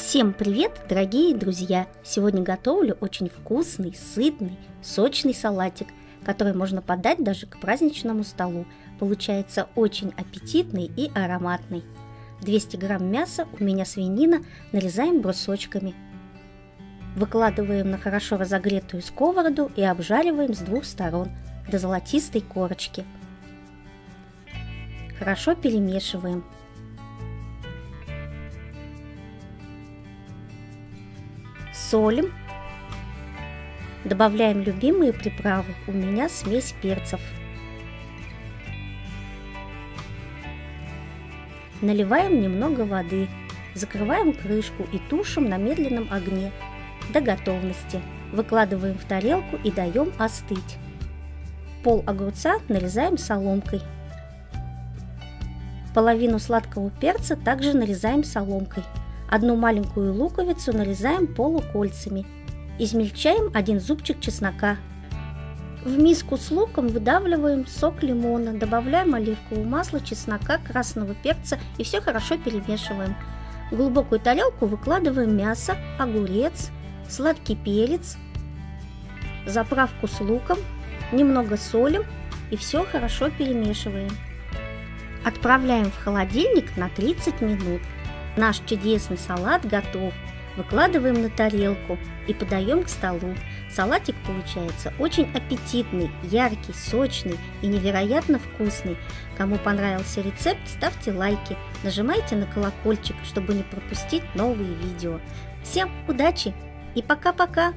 Всем привет, дорогие друзья! Сегодня готовлю очень вкусный, сытный, сочный салатик, который можно подать даже к праздничному столу. Получается очень аппетитный и ароматный. 200 грамм мяса, у меня свинина, нарезаем брусочками. Выкладываем на хорошо разогретую сковороду и обжариваем с двух сторон до золотистой корочки. Хорошо перемешиваем. Солим, добавляем любимые приправы, у меня смесь перцев. Наливаем немного воды, закрываем крышку и тушим на медленном огне до готовности. Выкладываем в тарелку и даем остыть. Пол огурца нарезаем соломкой. Половину сладкого перца также нарезаем соломкой – Одну маленькую луковицу нарезаем полукольцами. Измельчаем один зубчик чеснока. В миску с луком выдавливаем сок лимона, добавляем оливковое масло, чеснока, красного перца и все хорошо перемешиваем. В глубокую тарелку выкладываем мясо, огурец, сладкий перец, заправку с луком, немного солим и все хорошо перемешиваем. Отправляем в холодильник на 30 минут. Наш чудесный салат готов. Выкладываем на тарелку и подаем к столу. Салатик получается очень аппетитный, яркий, сочный и невероятно вкусный. Кому понравился рецепт, ставьте лайки, нажимайте на колокольчик, чтобы не пропустить новые видео. Всем удачи и пока-пока!